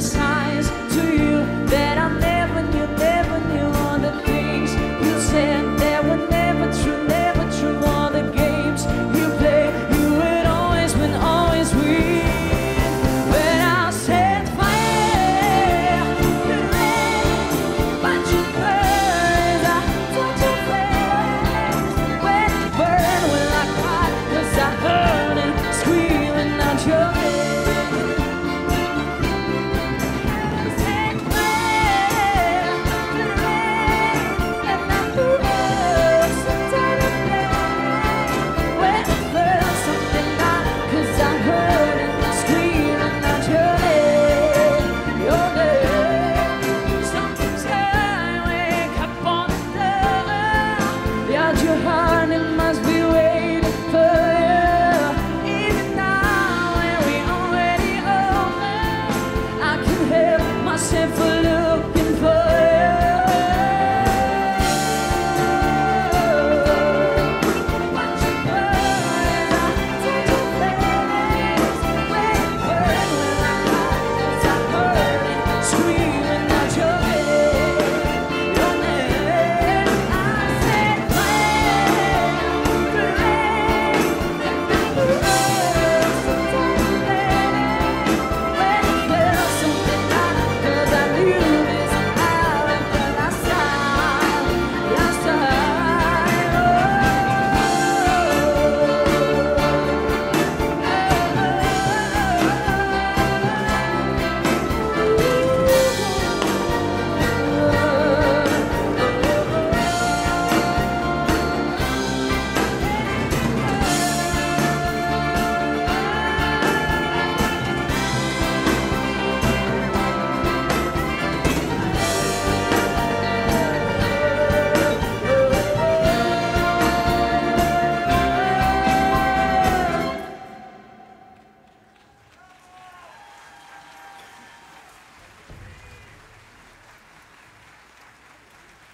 the sun.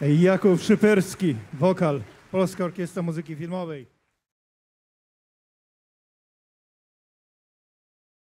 Jakub Szyperski, wokal, Polska Orkiestra Muzyki Filmowej.